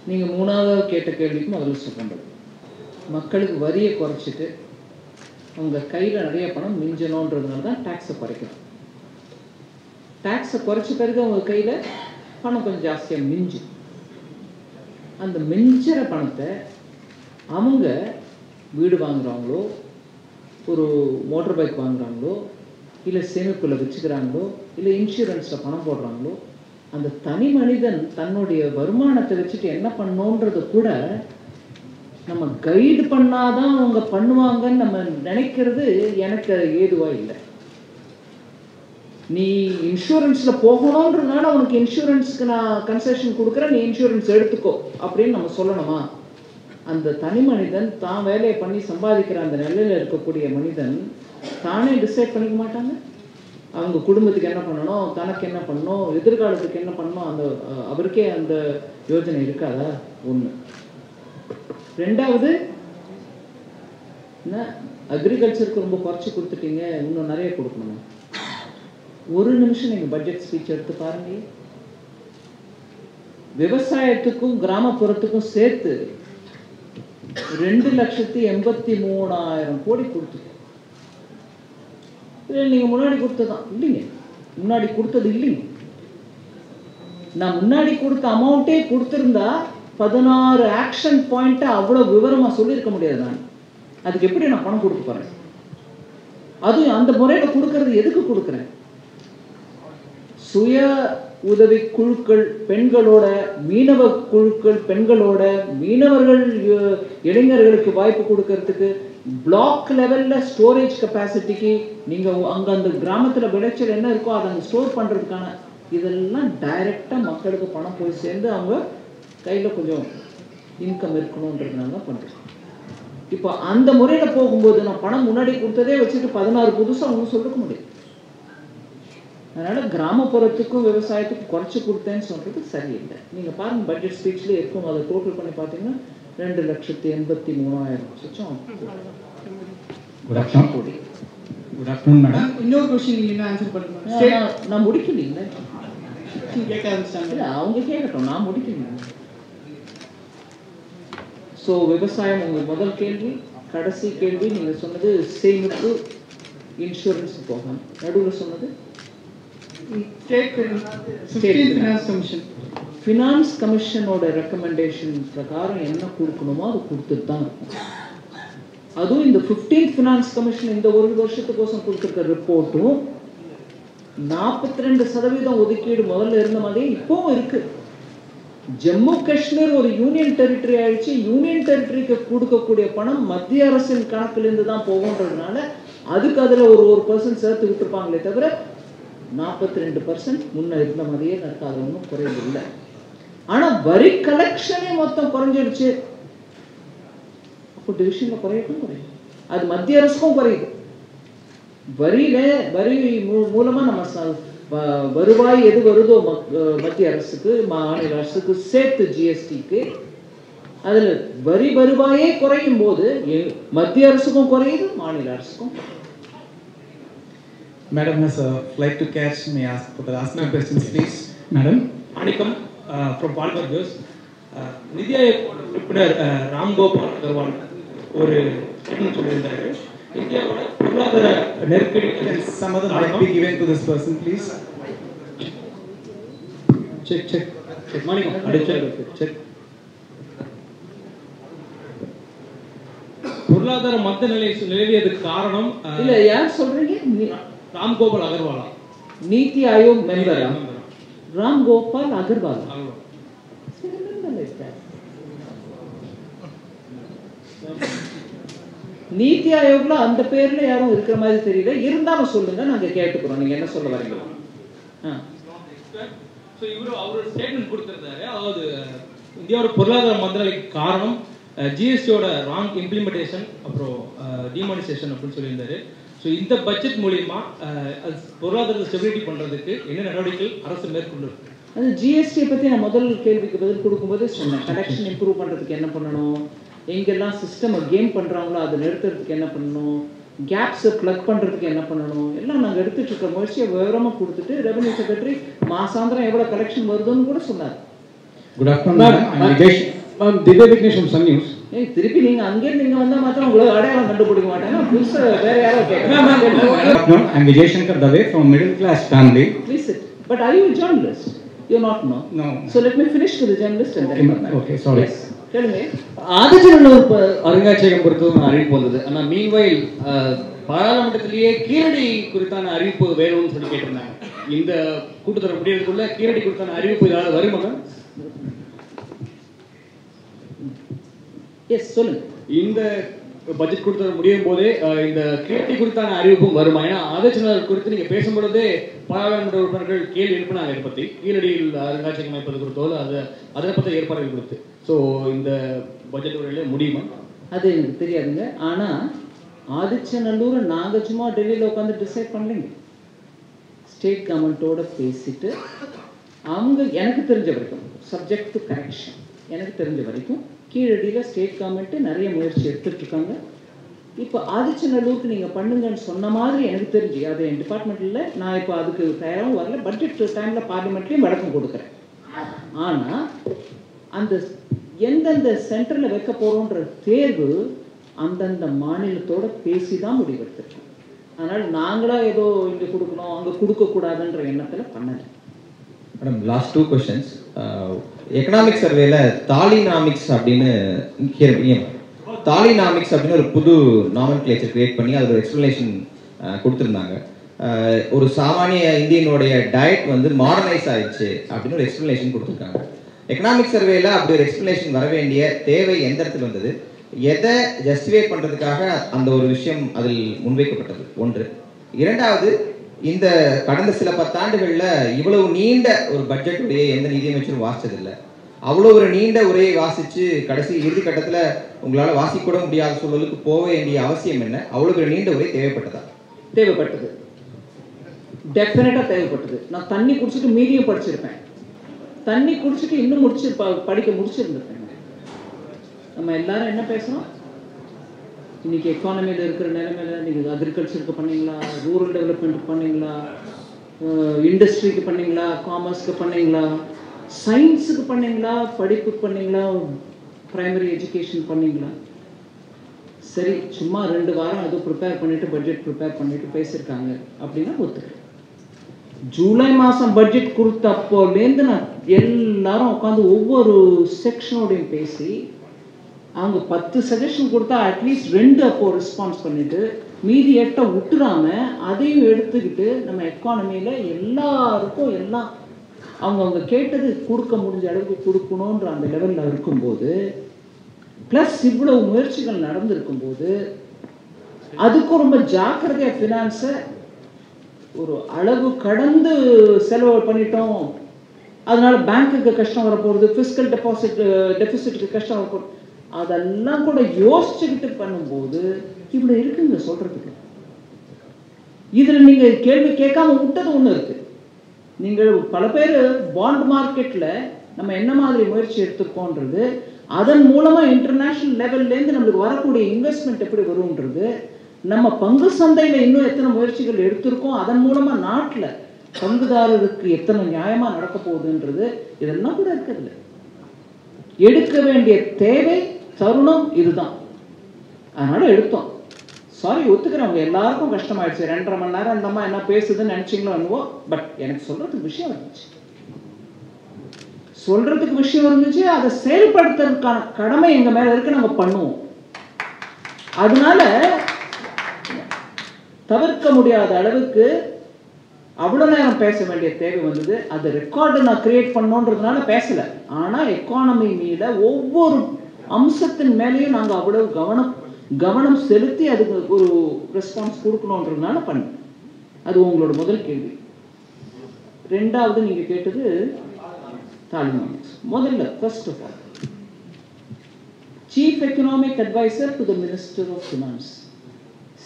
நீங்க மூணாவது கேட்ட கேள்விக்கும் அதில் சொல்ல மக்களுக்கு வரியை குறைச்சிட்டு அவங்க கையில நிறைய பணம் மிஞ்சணுன்றதுனால தான் டேக்ஸை குறைக்கணும். டேக்ஸை குறைச்ச பிறகு அவங்க கையில பணம் கொஞ்சம் ஜாஸ்தியாக மிஞ்சும். அந்த மிஞ்சிற பணத்தை அவங்க வீடு வாங்குறாங்களோ ஒரு மோட்டர் பைக் வாங்குறாங்களோ இல்லை சேமிப்பில் வச்சுக்கிறாங்களோ இல்லை இன்சூரன்ஸில் பணம் போடுறாங்களோ அந்த தனி மனிதன் தன்னுடைய வருமானத்தை வச்சுட்டு என்ன பண்ணோன்றது கூட நம்ம கைடு பண்ணாதான் அவங்க பண்ணுவாங்கன்னு நம்ம நினைக்கிறது எனக்கு ஏதுவாக இல்லை. நீ இன்சூரன்ஸ்ல போகணுன்றதுனால உனக்கு இன்சூரன்ஸ்க்கு நான் கன்செஷன் கொடுக்குறேன். நீ இன்சூரன்ஸ் எடுத்துக்கோ அப்படின்னு நம்ம சொல்லணுமா? அந்த தனி மனிதன் தான் வேலையை பண்ணி சம்பாதிக்கிற அந்த நிலையில இருக்கக்கூடிய மனிதன் தானே டிசைட் பண்ணிக்க மாட்டாங்க? அவங்க குடும்பத்துக்கு என்ன பண்ணணும்? தனக்கு என்ன பண்ணணும்? எதிர்காலத்துக்கு என்ன பண்ணணும்? அந்த அவருக்கே அந்த யோஜனை இருக்காதா? ஒண்ணு. ரெண்டாவது என்ன? அக்ரிகல்ச்சருக்கு ரொம்ப குறைச்சி கொடுத்துட்டீங்க. இன்னும் நிறைய கொடுக்கணுமா. ஒரு நிமிஷம் நீங்க பட்ஜெட் ஸ்பீச் எடுத்து பாருங்க. விவசாயத்துக்கும் கிராமப்புறத்துக்கும் சேர்த்து ரெண்டு லட்சத்தி எண்பத்தி மூணாயிரம் கோடி கொடுத்துருக்கோம். இல்லை நீங்க முன்னாடி கொடுத்ததான் இல்லைங்க. முன்னாடி கொடுத்தது இல்லைங்க. நான் முன்னாடி கொடுத்த அமௌண்ட்டே கொடுத்துருந்தா பதினாறு ஆக்ஷன் பாயிண்ட்டை அவ்வளோ விவரமா சொல்லியிருக்க முடியாது நான். அதுக்கு எப்படி நான் பணம் கொடுக்க போறேன்? அதுவும் அந்த முறையில கொடுக்கறது எதுக்கு கொடுக்குறேன்? சுய உதவி குழுக்கள் பெண்களோட மீனவ குழுக்கள் பெண்களோட மீனவர்கள் இளைஞர்களுக்கு வாய்ப்பு கொடுக்கறதுக்கு பிளாக் லெவல்ல ஸ்டோரேஜ் கெப்பாசிட்டிக்கு நீங்க அங்க அந்த கிராமத்துல விளைச்சல் என்ன இருக்கோ அதை அங்கே ஸ்டோர் பண்றதுக்கான இதெல்லாம் டைரக்டா மக்களுக்கு பணம் போய் சேர்ந்து அவங்க கையில கொஞ்சம் இன்கம் இருக்கணுன்றதுனால தான் பண்ணுறோம் இப்போ அந்த முறையில போகும்போது நான் பணம் முன்னாடி கொடுத்ததே வச்சுட்டு பதினாறு புதுசா ஒன்றும் சொல்லிக்க முடியும் அதனால கிராமப்புறத்துக்கும் விவசாயத்துக்கும் குறைச்சு கொடுத்தேன்னு சொல்றது சரியில்லை. நீங்க பாருங்க பட்ஜெட் ஸ்பீச்ல இருக்கும் அதை டோட்டல் பண்ணி பார்த்தீங்கன்னா ரெண்டு லட்சத்தி எண்பத்தி மூணாயிரம் லட்சம். குட். கோடி குட் ஆஃப்டர்நூன் மேடம் இன்னொரு கொஸ்டின் நீங்க என்ன ஆன்சர் பண்ணுங்க. நான் முடிக்கலீங்களே. கேட்க அவங்க கேட்கட்டும் நான் முடிக்கணும் ஸோ விவசாயம் முதல் கேள்வி கடைசி கேள்வி நீங்க சொன்னது சேமிப்பு இன்சூரன்ஸ் போகணும். நடுவில் சொன்னது ஃபினான்ஸ் கமிஷன் கமிஷனோட ரெக்கமெண்டேஷன் பிரகாரம் என்ன கொடுக்கணுமோ அது கொடுத்துட்டு தான் இருக்கும். அதுவும் இந்த 15th ஃபினான்ஸ் கமிஷன் இந்த ஒரு வருஷத்துக்கோசம் கொடுத்துருக்க ரிப்போர்ட்டும் நாற்பத்தி ரெண்டு சதவீதம் ஒதுக்கீடு முதல்ல இருந்த மாதிரியே இப்பவும் இருக்கு. ஜம்மு காஷ்மீர் ஒரு யூனியன் டெரிட்டரி ஆயிடுச்சு. யூனியன் டெரிட்டரிக்கு கொடுக்கக்கூடிய பணம் மத்திய அரசின் கணக்கிலிருந்து தான் போகுன்றதுனால அதுக்கு அதில் ஒரு ஒரு பர்சன்ட் சேர்த்து விட்டுருப்பாங்களே தவிர நாற்பத்தி ரெண்டு பர்சன்ட் முன்ன இருந்த மாதிரியே இருக்கு அது ஒன்றும் குறைவு ஆனால் வரி கலெக்ஷனே மொத்தம் குறைஞ்சிடுச்சு. அப்போ டிவிஷனில் குறையட்டும் குறையும் அது மத்திய அரசுக்கும் குறையுது. வரியில வரி மூ- மூலமா நம்ம ச- வருவாய் எது வருதோ மத்திய அரசுக்கு மாநில அரசுக்கு சேர்த்து ஜிஎஸ்டிக்கு அதுல வரி வருவாயே குறையும் போது எ- மத்திய அரசுக்கும் குறையுது மாநில அரசுக்கும் குறையுது. Madam has a flight to catch. May I ask for the last two questions, please? Madam. வணக்கம் ஃப்ரம் பால்கர் ஜோஸ் நிதி ஆயோக் உறுப்பினர் ராம் கோபால் அகர்வால் ஒரு சொல்லியிருந்தாரு இந்தியாவோட பொருளாதார நெருக்கடி Some of the might be given to this person, please. Check, check. Check. மாணிக்கம் அடிச்சு Check. பொருளாதார மந்த நிலை நிலவியதுக்கு காரணம் இல்ல யார் சொல்றீங்க ராம் கோபால் அகர்வாலா நீத்தி ஆயோக் மெம்பரா ராம் கோபால் அகர்வால் நீத்தி ஆயோக்ல அந்த பேர்ல யாரும் இருக்கிற மாதிரி தெரியல இருந்தாலும் சொல்லுங்க நாங்க கேட்டுக்கிறோம் நீங்க என்ன சொல்ல வரீங்க இவர் அவர் ஸ்டேட்மெண்ட் கொடுத்திருந்தாரு அதாவது இந்தியாவோட பொருளாதார மந்தநிலைக்கு காரணம் ஜிஎஸ்டியோட ராங் இம்ப்ளிமெண்டேஷன் அப்புறம் டிமானிசேஷன் அப்படின்னு சொல்லியிருந்தாரு ஸோ இந்த பட்ஜெட் மூலியமா பொருளாதாரத்தை ஸ்டெபிலிட்டி பண்றதுக்கு என்ன நடவடிக்கைகள் அரசு மேற்கொண்டு அது ஜிஎஸ்டியை பற்றி நான் முதல் கேள்விக்கு பதில் கொடுக்கும்போது சொன்னேன். கலெக்ஷன் இம்ப்ரூவ் பண்ணுறதுக்கு என்ன பண்ணணும்? எங்கெல்லாம் சிஸ்டம் கேம் பண்ணுறாங்களோ அதை நிறுத்துறதுக்கு என்ன பண்ணணும்? கேப்ஸை ப்ளக் பண்ணுறதுக்கு என்ன பண்ணணும்? எல்லாம் நாங்கள் எடுத்துட்டு இருக்க முயற்சியை விவரமாக கொடுத்துட்டு ரெவன்யூ செக்ரட்டரி மாசாந்திரம் எவ்வளோ கலெக்ஷன் வருதுன்னு கூட சொன்னார். Good afternoon, madam. I'm Vigesh. Ma'am, Divya திருப்பி நீங்கள் அங்கேருந்து நீங்கள் வந்தால் மாத்திரம் உங்களுக்கு அடையாளம் கண்டுபிடிக்க மாட்டாங்க புதுசாக வேற யாரோ Good கேட்குறேன் afternoon. I'm Vijay Shankar Dave from middle class family. Please sit. But are you a journalist? You're not, no? No. So let me finish with the journalist and then Okay, come back. okay, sorry. Yes. Tell me. Adichanallur ப- அருங்காட்சியகம் குறித்து ஒரு அறிவிப்பு வந்தது ஆனா meanwhile பாராளுமன்றத்திலேயே Keezhadi குறித்தான அறிவிப்பு வேணும்னு சொல்லி கேட்டிருந்தாங்க இந்த கூட்டத்தொடர் முடியறதுக்குள்ள கீழடி குறித்தான அறிவிப்பு ஏதாவது வருமா எஸ் சொல்லுங்க. இந்த பட்ஜெட் கூட்டத்தொடர் முடியும் போதே இந்த கீழடி குறித்தான அறிவிப்பும் வருமா? ஏன்னா ஆதிச்சநல்லூர் குறித்து நீங்க பேசும்பொழுதே பாராளுமன்ற உறுப்பினர்கள் கேள்வி எழுப்பினாங்க இதை பத்தி. கீழடியில் அருங்காட்சியகம் அமைப்பது குறித்தோ அதை அதை பத்தி ஏற்பாடுகள் கொடுத்து. ஸோ இந்த பட்ஜெட் உரையில முடியுமா? அது எனக்கு தெரியாதுங்க. ஆனா ஆதிச்சநல்லூரை நாங்க சும்மா டெல்லியில உட்காந்து டிசைட் பண்ணலைங்க. ஸ்டேட் கவர்மெண்ட்டோட பேசிட்டு அவங்க எனக்கு தெரிஞ்ச வரைக்கும் சப்ஜெக்ட் டு கரெக்ஷன் எனக்கு தெரிஞ்ச வரைக்கும் கீழடியில் ஸ்டேட் கவர்மெண்ட்டு நிறைய முயற்சி எடுத்துட்டு இருக்காங்க இப்போ ஆதிச்சநல்லூருக்கு நீங்கள் பண்ணுங்கன்னு சொன்ன மாதிரி எனக்கு தெரிஞ்சு அது என் டிபார்ட்மெண்ட்டில் நான் இப்போ அதுக்கு தயாராகவும் வரல. பட்ஜெட் டைமில் பார்லிமெண்ட்லேயும் வழக்கம் கொடுக்குறேன். ஆனால் அந்த எந்தெந்த சென்டரில் வைக்க போகிறோன்ற தேர்வு அந்தந்த மாநிலத்தோட பேசி தான் முடிவெடுத்துருக்கோம் அதனால் நாங்களாக ஏதோ இங்கே கொடுக்கணும் அங்கே கொடுக்கக்கூடாதுன்ற எண்ணத்தில் பண்ணலை. Madam last two questions economic சர்வேல தாலினாமிக்ஸ் அப்படின்னு தாலினாமிக்ஸ் அப்படின்னு ஒரு புது நாமல் கிளேச்சர் கிரியேட் பண்ணி அது ஒரு எக்ஸ்பிளனேஷன் கொடுத்துருந்தாங்க. ஒரு சாமானிய இந்தியனுடைய டயட் வந்து மாடர்னைஸ் ஆயிடுச்சு அப்படின்னு ஒரு எக்ஸ்பிளனேஷன் கொடுத்துருக்காங்க. எக்கனாமிக் சர்வேல அப்படி ஒரு எக்ஸ்பிளனேஷன் வர வேண்டிய தேவை எந்த இடத்துல வந்தது? எதை ஜஸ்டிஃபை பண்ணுறதுக்காக அந்த ஒரு விஷயம் அதில் முன்வைக்கப்பட்டது? ஒன்று. இரண்டாவது இந்த கடந்த சில பத்தாண்டுகளில் இவ்வளவு நீண்ட ஒரு பட்ஜெட் உரையை எந்த நிதியமைச்சரும் வாசிச்சதில்லை. அவ்வளோ ஒரு நீண்ட உரையை வாசித்து கடைசி இறுதி கட்டத்தில் உங்களால் வாசிக்க கூட முடியாத சூழலுக்கு போக வேண்டிய அவசியம் என்ன? அவ்வளோ ஒரு நீண்ட உரை தேவைப்பட்டதா? தேவைப்பட்டது. டெஃபினட்டாக தேவைப்பட்டது. நான் தண்ணி குடிச்சிட்டு மீதியும் படிச்சிருப்பேன். தண்ணி குடிச்சிட்டு இன்னும் முடிச்சு படிக்க முடிச்சிருந்துருப்பேன். நம்ம எல்லாரும் என்ன பேசுகிறோம் இன்னைக்கு எக்கானமியில் இருக்கிற நிலைமையில நீங்கள் அக்ரிகல்ச்சருக்கு பண்ணீங்களா? ரூரல் டெவலப்மெண்ட் பண்ணீங்களா? இண்டஸ்ட்ரிக்கு பண்ணீங்களா? காமர்ஸ்க்கு பண்ணீங்களா? சயின்ஸுக்கு பண்ணீங்களா? படிப்புக்கு பண்ணீங்களா? ப்ரைமரி எஜுகேஷன் பண்ணீங்களா? சரி சும்மா ரெண்டு வாரம் அது ப்ரிப்பேர் பண்ணிட்டு பட்ஜெட் ப்ரிப்பேர் பண்ணிட்டு பேசியிருக்காங்க. அப்படின்னா ஒத்துக்கிறேன். ஜூலை மாதம் பட்ஜெட் கொடுத்தப்போலேருந்து நான் எல்லாரும் உட்காந்து ஒவ்வொரு செக்ஷனோடையும் பேசி அவங்க பத்து சஜஷன் கொடுத்தா அட்லீஸ்ட் ரெண்டு அப்போ ரெஸ்பான்ஸ் பண்ணிட்டு மீதி எட்ட விட்டுறாம அதையும் எடுத்துக்கிட்டு நம்ம எக்கானமியில் எல்லாருக்கும் எல்லாம் அவங்க அவங்க கேட்டது கொடுக்க முடிஞ்ச அளவுக்கு கொடுக்கணுன்ற அந்த லெவலில் இருக்கும்போது ப்ளஸ் இவ்வளவு முயற்சிகள் நடந்திருக்கும் போது அதுக்கும் ரொம்ப ஜாக்கிரதையாக ஃபினான்ஸை ஒரு அளவு கடந்து செலவு பண்ணிட்டோம். அதனால பேங்க்குக்கு கஷ்டம் வரப்போகுது ஃபிஸ்கல் டெபாசிட் டெபிசிட்டுக்கு கஷ்டம் வரப்போகுது. அதெல்லாம் கூட யோசிச்சுக்கிட்டு பண்ணும்போது இவ்வளோ இருக்குங்க சொல்றதுக்கு. இதில் நீங்கள் கேள்வி கேட்காம விட்டது ஒன்று இருக்கு. நீங்கள் பல பேர் பாண்ட் மார்க்கெட்டில் நம்ம என்ன மாதிரி முயற்சி எடுத்திருக்கோன்றது அதன் மூலமாக இன்டர்நேஷ்னல் லெவல்லேருந்து நம்மளுக்கு வரக்கூடிய இன்வெஸ்ட்மெண்ட் எப்படி வரும்ன்றது நம்ம பங்கு சந்தையில் இன்னும் எத்தனை முயற்சிகள் எடுத்திருக்கோம் அதன் மூலமாக நாட்டில் பங்குதாரருக்கு எத்தனை நியாயமாக நடக்க போகுதுன்றது இதெல்லாம் கூட இருக்கிறது எடுக்க வேண்டிய தேவை தருணம் இதுதான். அதனால எடுத்தோம். சாரி ஒத்துக்கிறவங்க எல்லாருக்கும் கஷ்டமாயிடுச்சு. ரெண்டரை மணி நேரம் அந்த அம்மா என்ன பேசுதுன்னு நினைச்சிங்களோ என்னவோ பட் எனக்கு சொல்றதுக்கு விஷயம் இருந்துச்சு. சொல்றதுக்கு விஷயம் இருந்துச்சு அதை செயல்படுத்துறதுக்கான கடமை எங்க மேல இருக்கு நாங்க பண்ணுவோம். அதனால தவிர்க்க முடியாத அளவுக்கு அவ்வளோ நேரம் பேச வேண்டிய தேவை வந்தது. அது ரெக்கார்டு நான் கிரியேட் பண்ணோன்றதுனால பேசல. ஆனால் எக்கானமி மீத ஒவ்வொரு அம்சத்தின் மேலேயும் நாங்கள் அவ்வளவு கவனம் கவனம் செலுத்தி அதுக்கு ஒரு ரெஸ்பான்ஸ் கொடுக்கணுன்றதுனால பண்ணேன் அது உங்களோட முதல் கேள்வி. ரெண்டாவது நீங்கள் கேட்டது தாலிமானிக்ஸ் முதல்ல first of all chief economic adviser to the minister of finance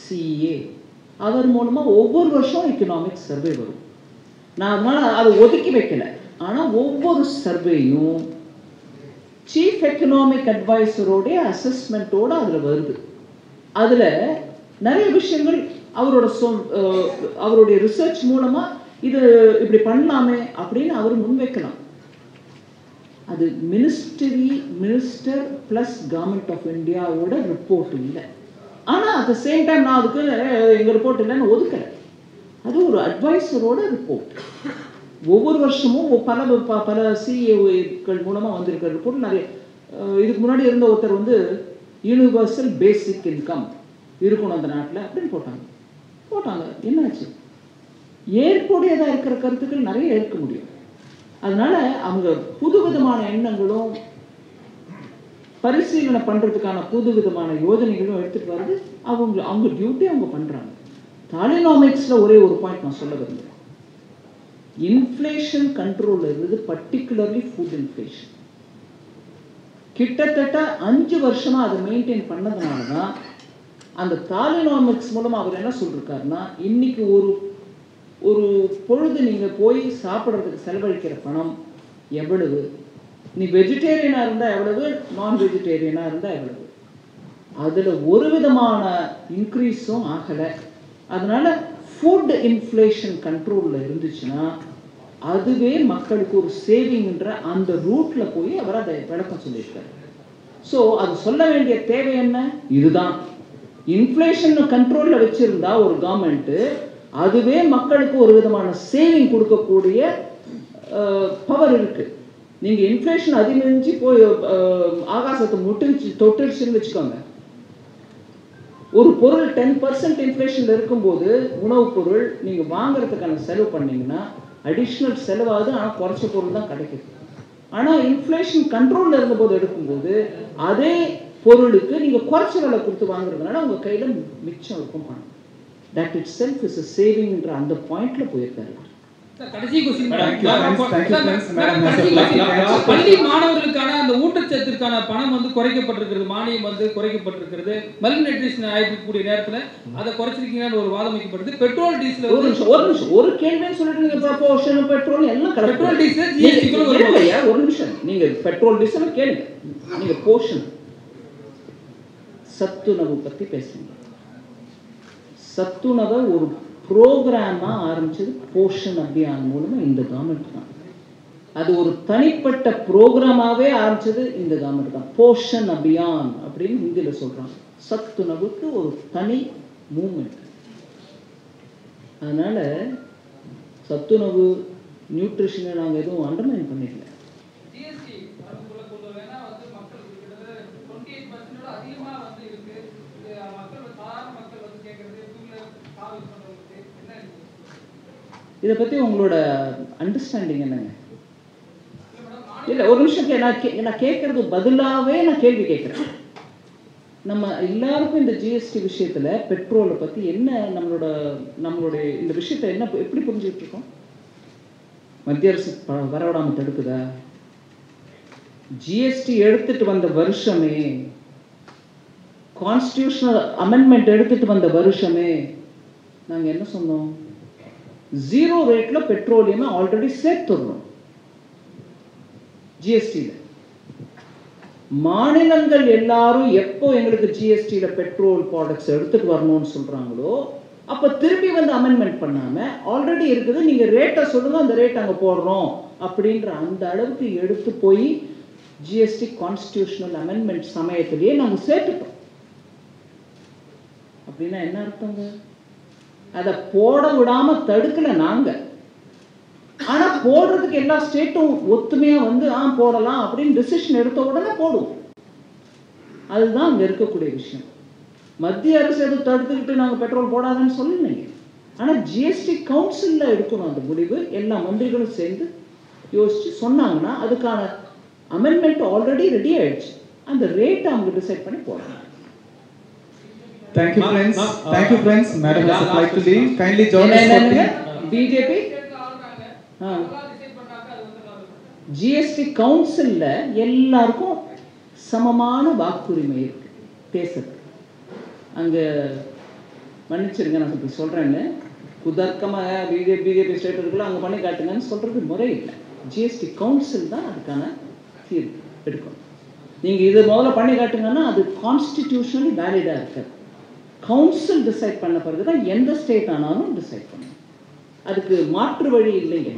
CA அவர் மூலமாக ஒவ்வொரு வருஷம் எக்கனாமிக் சர்வே வரும். நான் அதனால் அதை ஒதுக்கி வைக்கல. ஆனால் ஒவ்வொரு சர்வேயும் சீஃப் எக்கனாமிக் அட்வைசரோடைய அசஸ்மெண்ட்டோட அதில் வருது. அதில் நிறைய விஷயங்கள் அவரோட சொ அவருடைய ரிசர்ச் மூலமா இது இப்படி பண்ணலாமே அப்படின்னு அவர் முன்வைக்கலாம். அது ministry minister plus government of இந்தியாவோட ரிப்போர்ட் இல்லை. ஆனால் அட் த சேம் டைம் நான் அதுக்கு எங்கள் ரிப்போர்ட் இல்லைன்னு ஒதுக்கலை. அது ஒரு அட்வைசரோட ரிப்போர்ட் ஒவ்வொரு வருஷமும் பல ப- பல சிஏஓக்கள் மூலமாக வந்திருக்கிற ரிப்போர்ட் நிறைய இதுக்கு முன்னாடி இருந்த ஒருத்தர் வந்து யூனிவர்சல் பேசிக் இன்கம் இருக்கணும் அந்த நாட்டில் அப்படின்னு போட்டாங்க. போட்டாங்க. என்னாச்சு? ஏற்புடையதாக இருக்கிற கருத்துக்கள் நிறைய ஏற்க முடியும். அதனால அவங்க புதுவிதமான எண்ணங்களும் பரிசீலனை பண்ணுறதுக்கான புது விதமான யோஜனைகளும் எடுத்துகிட்டு வர்றது அவங்க அவங்க டியூட்டி அவங்க பண்ணுறாங்க தாலினாமிக்ஸ்ல ஒரே ஒரு பாயிண்ட் நான் சொல்ல விரும்புகிறேன் இன்ஃப்ளேஷன் கண்ட்ரோல் இருந்தது பர்டிகுலர்லி ஃபுட் இன்ஃப்ளேஷன் கிட்டத்தட்ட அஞ்சு வருஷமா அதை மெயின்டைன் பண்ணதுனால தான் அந்த தாலினாமிக்ஸ் மூலமா அவர் என்ன சொல்லியிருக்காருன்னா இன்னைக்கு ஒரு ஒரு பொழுது நீங்க போய் சாப்பிட்றதுக்கு செலவழிக்கிற பணம் எவ்வளவு? நீ வெஜிடேரியனா இருந்தா எவ்வளவு? நான் வெஜிடேரியனா இருந்தா எவ்வளவு? அதுல ஒரு விதமான இன்க்ரீஸும் ஆகலை. அதனால ஃபுட் இன்ஃப்ளேஷன் கண்ட்ரோலில் இருந்துச்சுன்னா அதுவே மக்களுக்கு ஒரு சேவிங்ன்ற அந்த ரூட்டில் போய் அவர் அதை விளக்கம் சொல்லியிருக்காரு. ஸோ அது சொல்ல வேண்டிய தேவை என்ன? இதுதான். இன்ஃப்ளேஷன் கண்ட்ரோலில் வச்சுருந்தா ஒரு கவர்மெண்ட்டு அதுவே மக்களுக்கு ஒரு விதமான சேவிங் கொடுக்கக்கூடிய பவர் இருக்குது நீங்கள் இன்ஃப்ளேஷன் அதிகரிஞ்சு போய் ஆகாசத்தை முட்டுச்சு தொட்டுடுச்சுன்னு வச்சுக்கோங்க. ஒரு பொருள் டென் பர்சன்ட் இன்ஃப்ளேஷன்ல இருக்கும்போது உணவுப் பொருள் நீங்க வாங்குறதுக்கான செலவு பண்ணீங்கன்னா அடிஷ்னல் செலவாகுது ஆனால் குறைச்ச பொருள் தான் கிடைக்குது. ஆனால் இன்ஃப்ளேஷன் கண்ட்ரோல்ல இருந்தபோது எடுக்கும்போது அதே பொருளுக்கு நீங்க குறைச்ச விலை கொடுத்து வாங்குறதுனால உங்க கையில மிச்சம் இருக்கும் பணம். தட் இட் செல்ஃப் இஸ் சேவிங்ன்ற அந்த பாயிண்ட்ல போயிருக்காரு. பள்ளி மாணவர்களுக்கான அந்த ஊட்டச்சத்திற்கான பணம் வந்து குறைக்கப்பட்டிருக்கிறது மானியம் வந்து குறைக்கப்பட்டிருக்கிறது. மல் நியூட்ரிஷன் ஆயிருக்கக்கூடிய நேரத்துல அதை குறைச்சிருக்கீங்கன்னு ஒரு வாதம் வைக்கப்படுது. பெட்ரோல் டீசல் ஒரு நிமிஷம் ஒரு நிமிஷம் ஒரு கேள்வின்னு சொல்லிட்டு ப்ரொபோஷன் பெட்ரோல் எல்லாம். பெட்ரோல், டீசல், ஒரு நிமிஷம். நீங்க பெட்ரோல் டீசல் கேளுங்க. நீங்க போஷன் சத்துணவு பத்தி பேசுறீங்க சத்துணவை ஒரு ப்ரோக்ராமாக ஆரம்பிச்சது போஷன் அபியான் மூலமாக இந்த கவர்மெண்ட் தான். அது ஒரு தனிப்பட்ட ப்ரோக்ராமாவே ஆரம்பிச்சது இந்த கவர்மெண்ட் தான். போஷன் அபியான் அப்படின்னு இந்தியில் சொல்றாங்க. சத்துணவுக்கு ஒரு தனி மூமெண்ட் அதனால சத்துணவு நியூட்ரிஷனை நாங்கள் எதுவும் அண்டர்மைன் பண்ணிடல ஜிஎஸ்டி வரதுக்குள்ள கொண்டு வரலைன்னா வந்து மக்களுக்கு கிட்டத்தட்ட டுவெண்ட்டி எயிட் இதை பற்றி உங்களோட அண்டர்ஸ்டாண்டிங் என்னங்க? இல்லை ஒரு நிமிஷம் நான் கே நான் கேட்குறது பதிலாகவே நான் கேள்வி கேட்குறேன் நம்ம எல்லாருக்கும் இந்த ஜிஎஸ்டி விஷயத்தில் பெட்ரோலை பற்றி என்ன நம்மளோட நம்மளுடைய இந்த விஷயத்தை என்ன எப்படி புரிஞ்சுக்கிட்டு இருக்கோம் மத்திய அரசு ப- வரவிடாம தடுக்குதா? ஜிஎஸ்டி எடுத்துட்டு வந்த வருஷமே கான்ஸ்டியூஷனல் அமெண்ட்மெண்ட் எடுத்துட்டு வந்த வருஷமே நாங்கள் என்ன சொன்னோம்? ஜீரோ ரேட்ல பெட்ரோலியமை ஆல்ரெடி சேர்த்துடணும். ஜிஎஸ்டியில் மாநிலங்கள் எல்லாரும் எப்போ எங்களுக்கு ஜிஎஸ்டியில பெட்ரோல் ப்ராடக்ட்ஸ் எடுத்துட்டு வரணும்னு சொல்றாங்களோ அப்ப திரும்பி வந்து அமெண்ட்மெண்ட் பண்ணாம ஆல்ரெடி இருக்குது நீங்க ரேட்டை சொல்லுங்க அந்த ரேட் அங்க போடுறோம் அப்படின்ற அந்த அளவுக்கு எடுத்து போய் ஜிஎஸ்டி கான்ஸ்டியூஷனல் அமெண்ட்மெண்ட் சமயத்திலேயே நாங்கள் சேர்த்துட்டோம். அப்படின்னா என்ன அர்த்தங்க? அதை போட விடாம தடுக்கல நாங்க. ஆனா போடுறதுக்கு எல்லா ஸ்டேட்டும் ஒத்துமையா வந்து ஆ போடலாம் அப்படின்னு டிசிஷன் எடுத்த உடனே போடுவோம். அதுதான் அங்க இருக்கக்கூடிய விஷயம். மத்திய அரசு எதுவும் தடுத்துக்கிட்டு நாங்க பெட்ரோல் போடாதுன்னு சொல்லலைங்க. ஆனா ஜிஎஸ்டி கவுன்சில்ல எடுக்கணும் அந்த முடிவு. எல்லா மந்திரிகளும் சேர்ந்து யோசிச்சு சொன்னாங்கன்னா அதுக்கான அமெண்ட்மெண்ட் ஆல்ரெடி ரெடி ஆயிடுச்சு. அந்த ரேட்டை அவங்க டிசைட் பண்ணி போடணும். Thank you, friends. Thank you, friends. Madam has applied to leave. Kindly join us for tea. BJP GST கவுன்சில்ல எல்லாருக்கும் சமமான வாக்குரிமை இருக்கு பேசுறது அங்க மன்னிச்சிருங்க நான் இப்படி சொல்றேன்னு குதர்க்கமாக பிஜேபி பிஜேபி ஸ்டேட் இருக்குல்ல அங்க பண்ணி காட்டுங்கன்னு சொல்றது முறை இல்லை ஜிஎஸ்டி கவுன்சில் தான் அதுக்கான தீர்வு எடுக்கணும் நீங்க இது முதல்ல பண்ணி காட்டுங்கன்னா அது கான்ஸ்டிடியூஷனலி வேலிடா இருக்காது கவுன்சில் டிசைட் பண்ண பிறகு தான் எந்த ஸ்டேட் ஆனாலும் டிசைட் பண்ணும் அதுக்கு மாற்று வழி இல்லைங்க